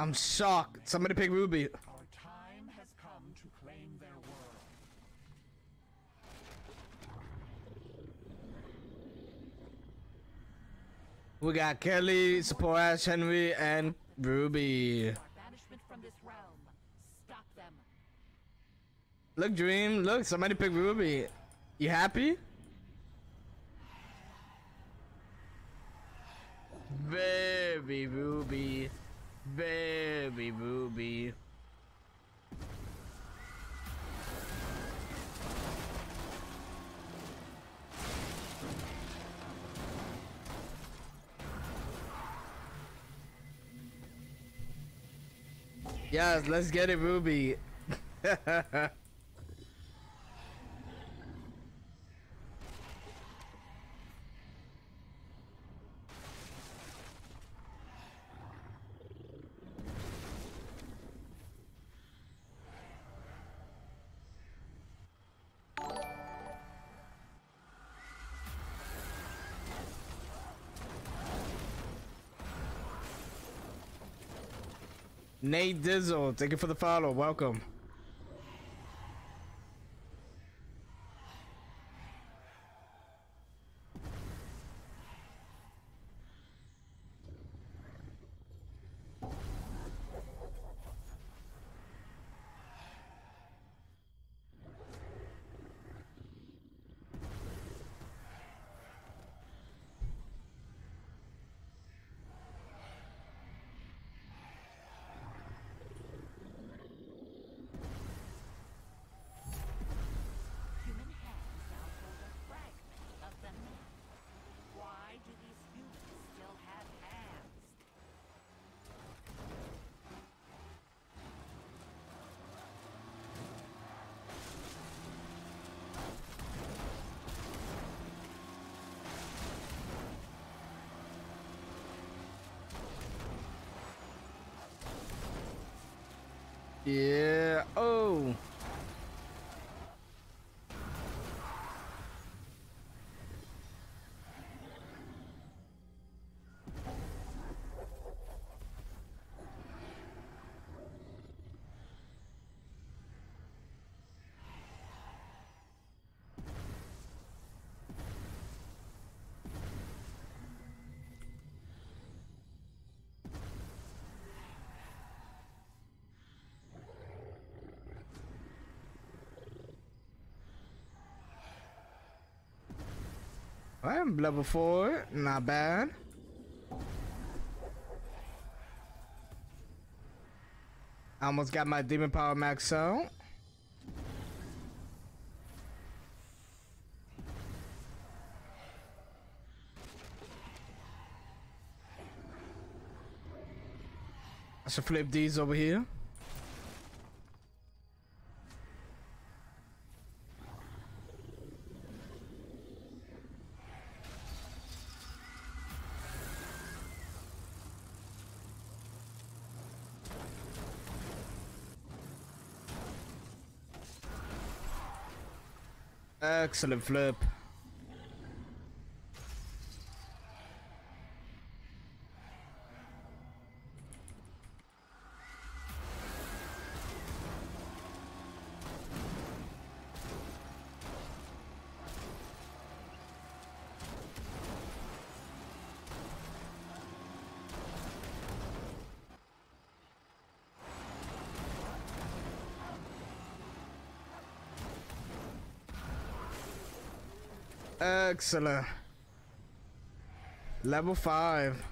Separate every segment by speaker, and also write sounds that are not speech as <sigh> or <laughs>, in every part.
Speaker 1: I'm shocked. Somebody pick Ruby.
Speaker 2: Our time has come to claim their world.
Speaker 1: We got Kelly, Sephora, Henry, and Ruby. Look, Dream. Look, somebody picked Ruby. You happy? Baby Ruby. Very Ruby. Yes, let's get it, Ruby. <laughs> Nate Dizzle, thank you for the follow. Welcome.
Speaker 3: Human hands now hold a fragment of the myth. Why do these humans still have hands?
Speaker 1: Yeah. Oh. I'm level four. Not bad. I almost got my demon power max out. I should flip these over here. Excellent flip. Excellent. Level 5.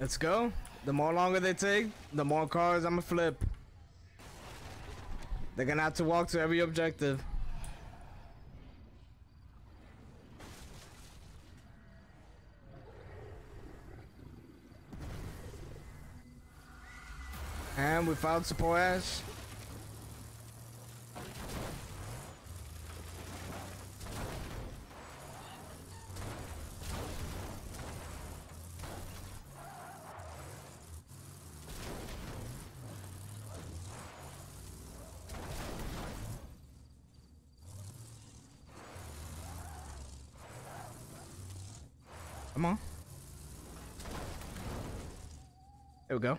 Speaker 1: Let's go. The more longer they take, the more cars I'ma flip. They're gonna have to walk to every objective. And we found support ash. Come on. There we go.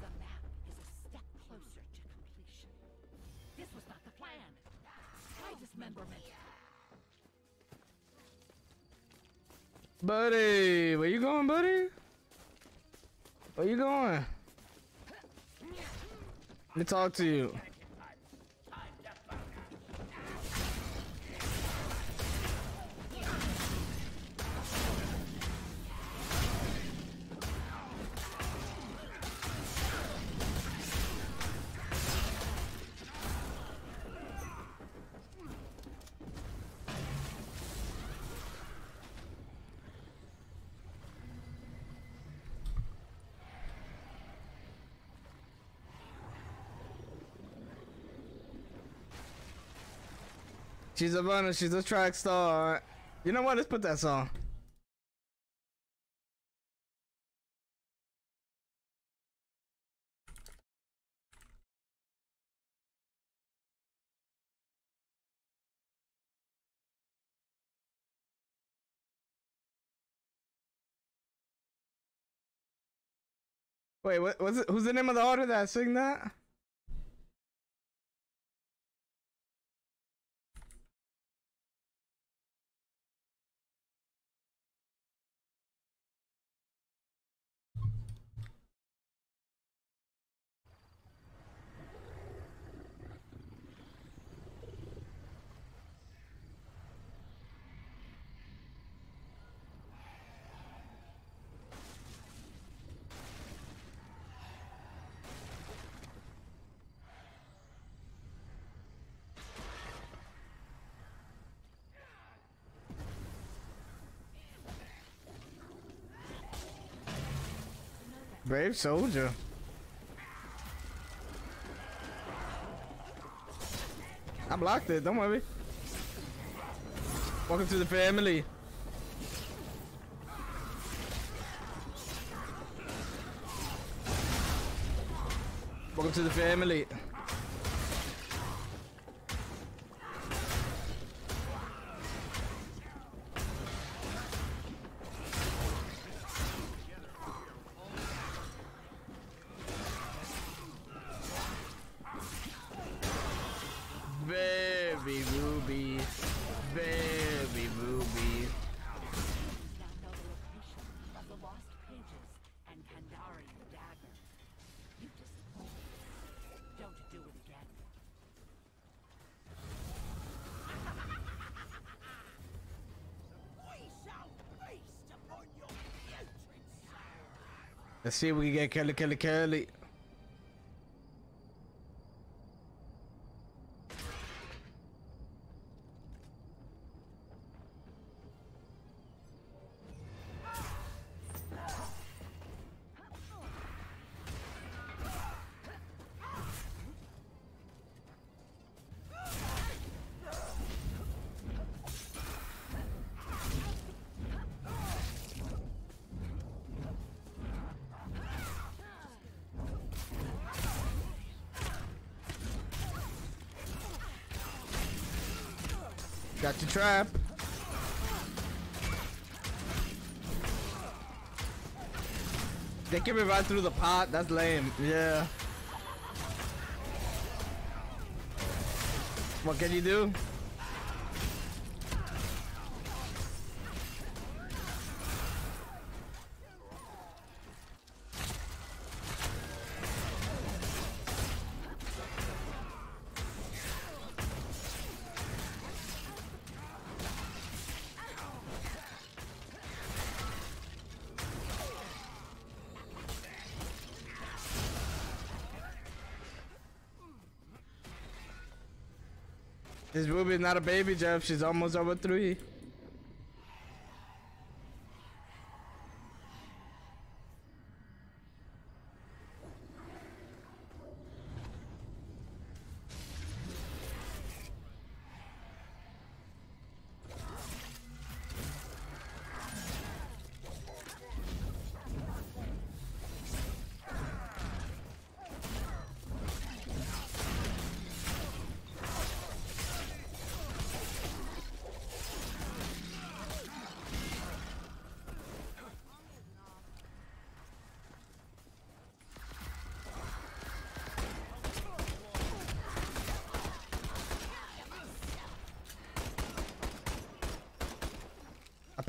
Speaker 3: The map is a step closer to completion. This was not the plan. Dismemberment?
Speaker 1: Buddy, where you going, buddy? Where you going? Let me talk to you. She's a runner. She's a track star. You know what? Let's put that song. Wait, what was it? Who's the name of the author that sing that? Brave soldier. I blocked it, don't worry. Welcome to the family. Welcome to the family. Let's see if we can get Kelly, Kelly, Kelly. Can me right through the pot. That's lame. Yeah. What can you do? This Ruby's not a baby, Jeff. She's almost over three.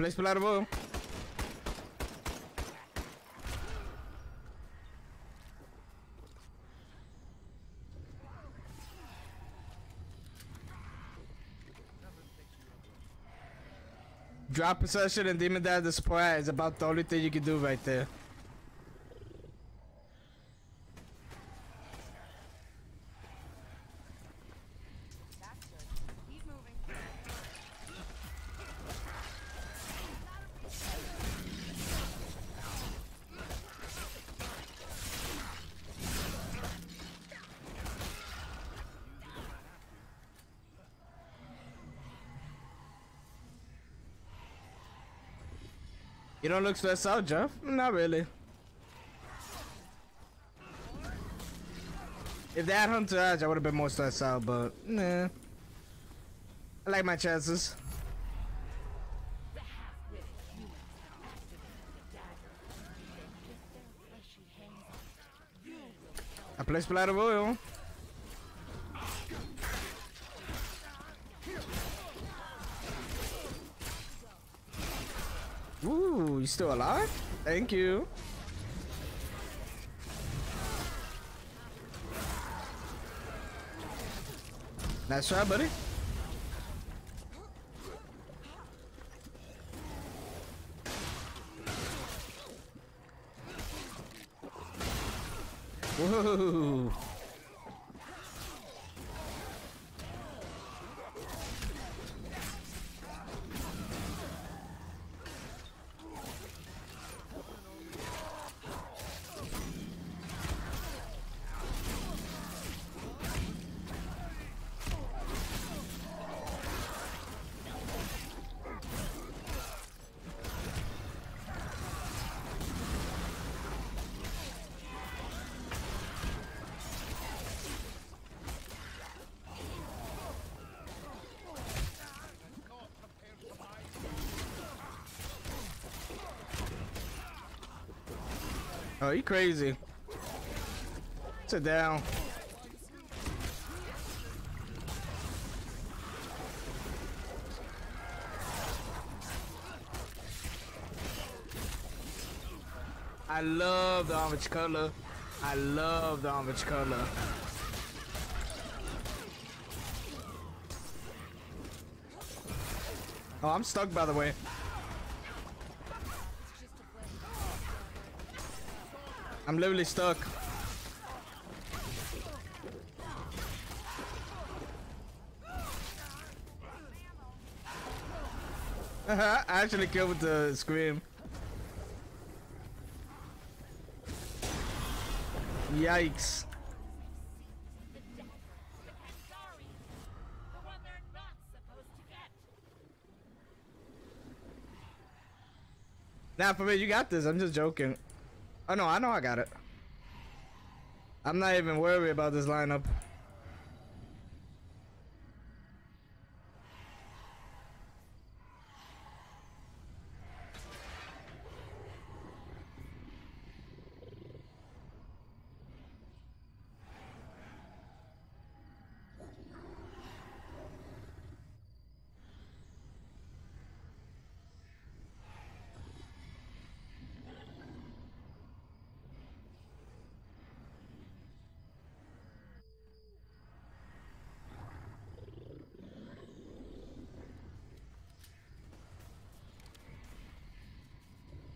Speaker 1: Place Palatable. Drop possession and demon dad the support is about the only thing you can do right there. You don't look stressed out, Jeff? Not really. If they had Hunter Edge, I would have been more stressed out, but nah. I like my chances.
Speaker 3: The half-witted humans have activated the dagger. If their fleshy hands on it, you will tell
Speaker 1: I play Splatter Royale. Still alive? Thank you. Nice try, buddy. Whoa. You crazy. Sit down. I love the orange color. I love the orange color. Oh, I'm stuck by the way. I'm literally stuck. <laughs> I actually killed with the scream. Yikes. Nah, for me, you got this. I'm just joking. Oh no, I know I got it. I'm not even worried about this lineup.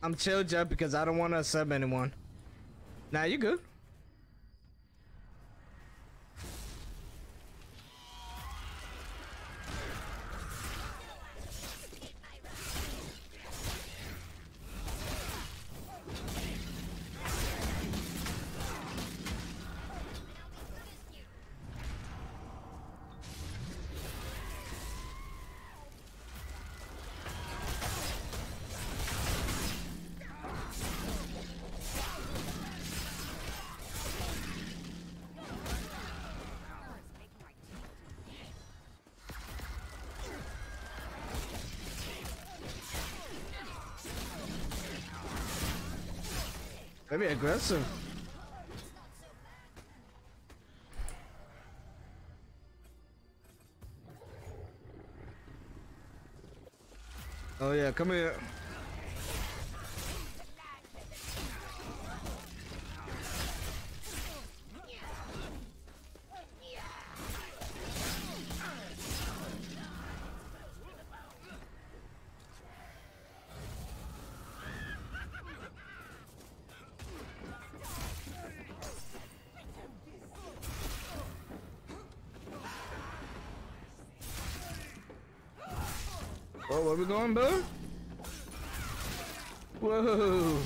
Speaker 1: I'm chill, Jeff, because I don't want to sub anyone. Nah, you good. Maybe aggressive. Oh yeah, come here. Oh, where we going, bud? Whoa.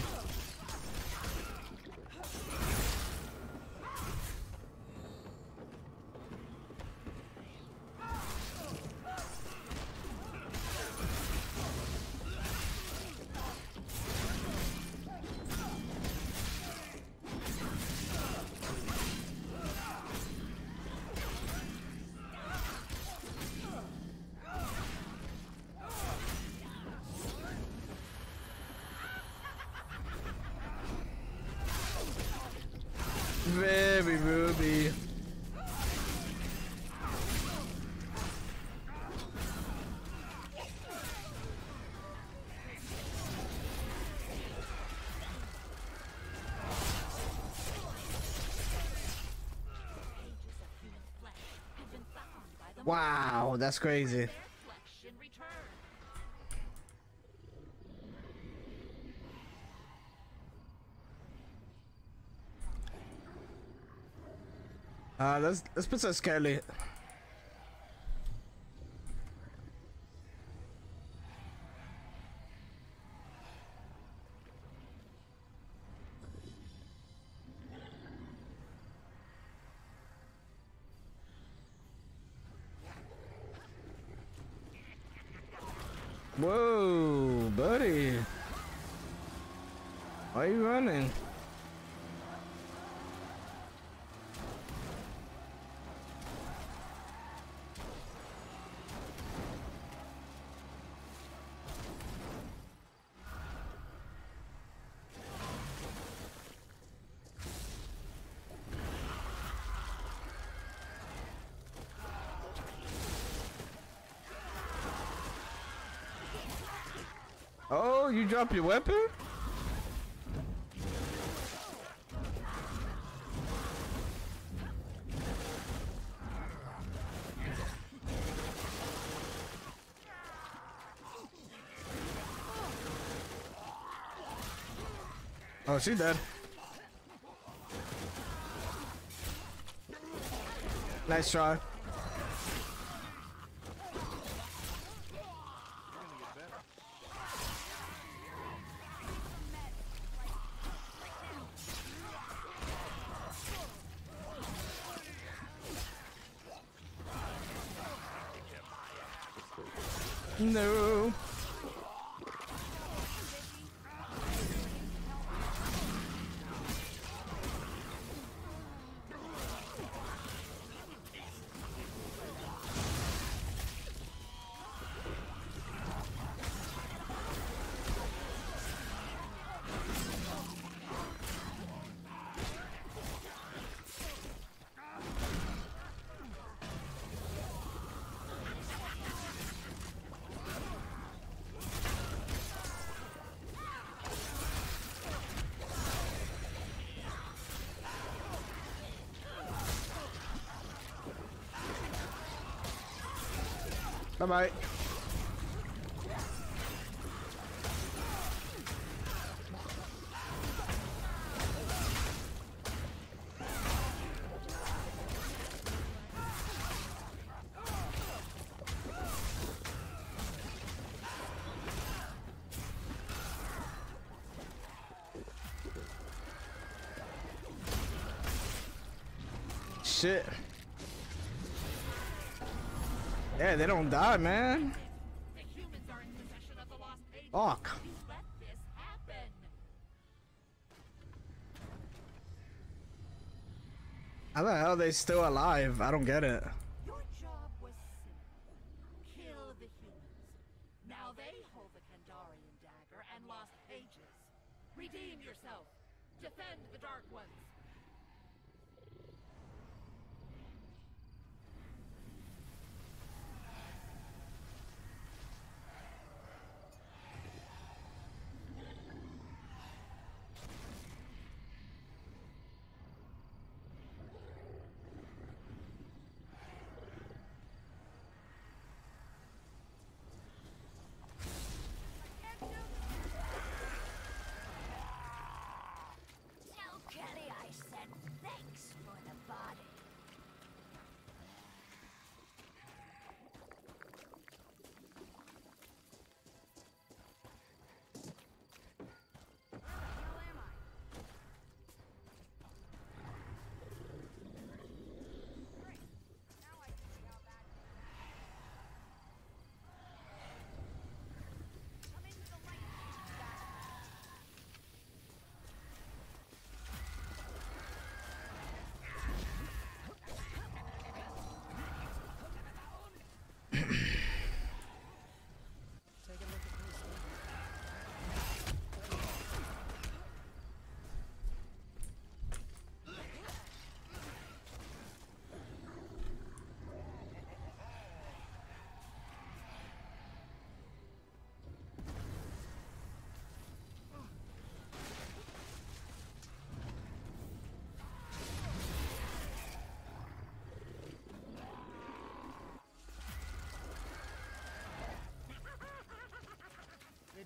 Speaker 3: By the
Speaker 1: Wow, that's crazy. Let's let's put some Skelly. Whoa, buddy. Why are you running? Oh, you drop your weapon? Oh, she dead. Nice try. No. Bye bye. They don't die, man. Fuck. How the hell are they still alive? I don't get it.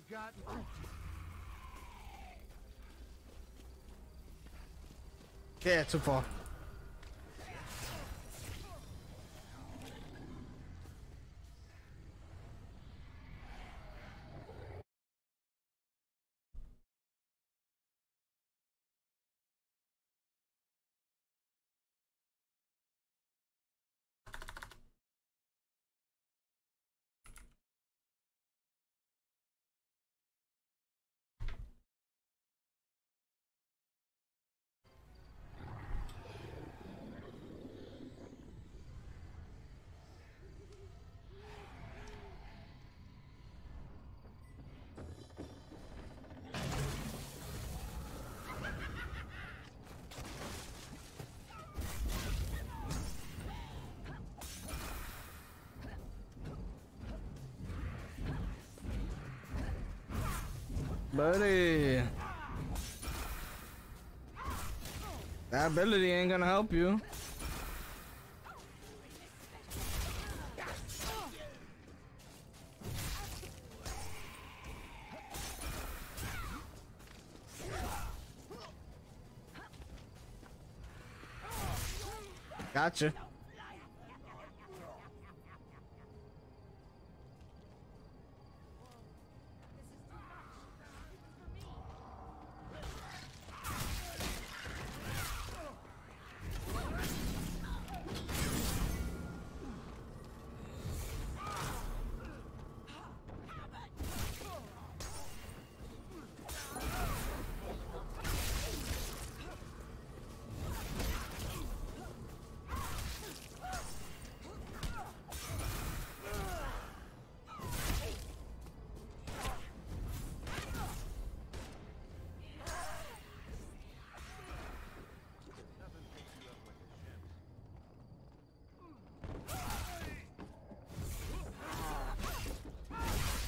Speaker 2: They've got
Speaker 1: Yeah, too far. Buddy. That ability ain't gonna help you. Gotcha.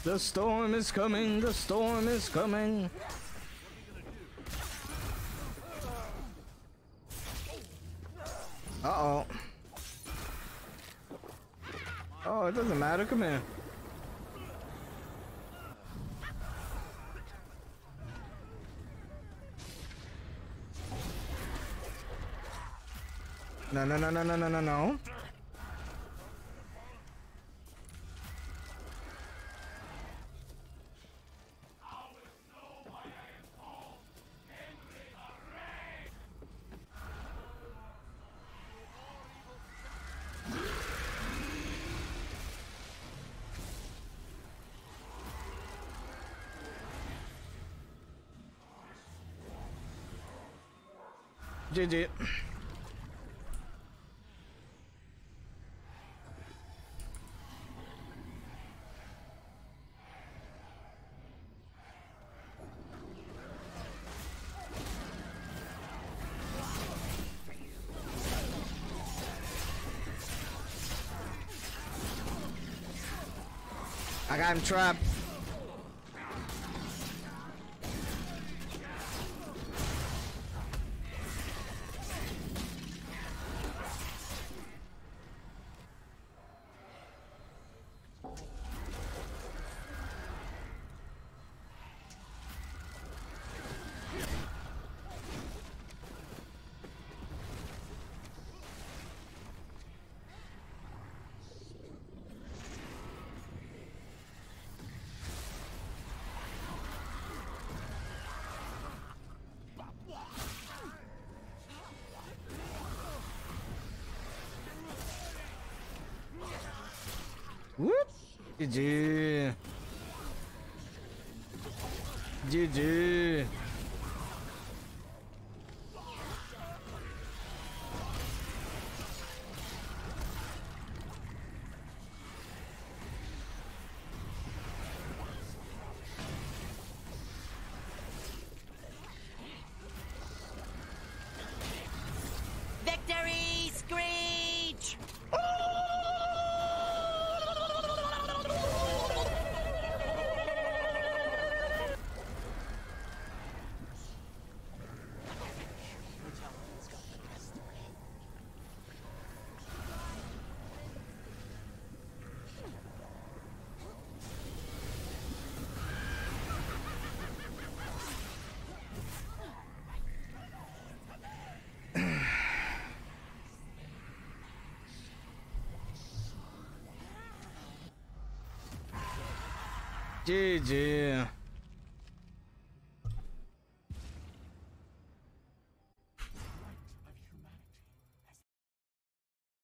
Speaker 1: The storm is coming, the storm is coming. Uh-oh. Oh, it doesn't matter. Come here. No, no, no, no, no, no, no, no. GG. I got him trapped. GG. GG. GG.